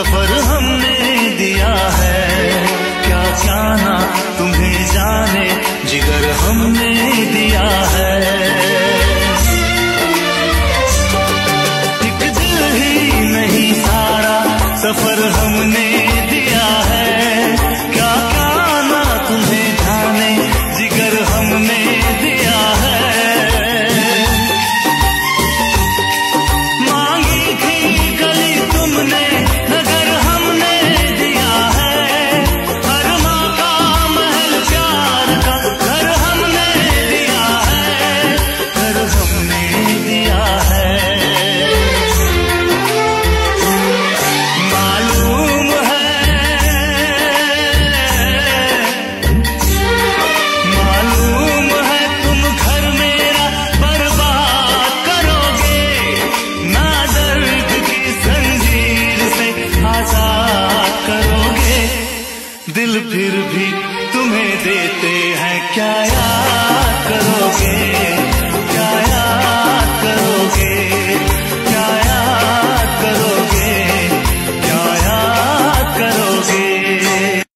सफ़र हमने दिया है। क्या क्या ना तुम्हें जाने, जिगर हमने दिया है। एक दिल ही नहीं सारा, सफ़र हमने दिल फिर भी तुम्हें देते हैं क्या यार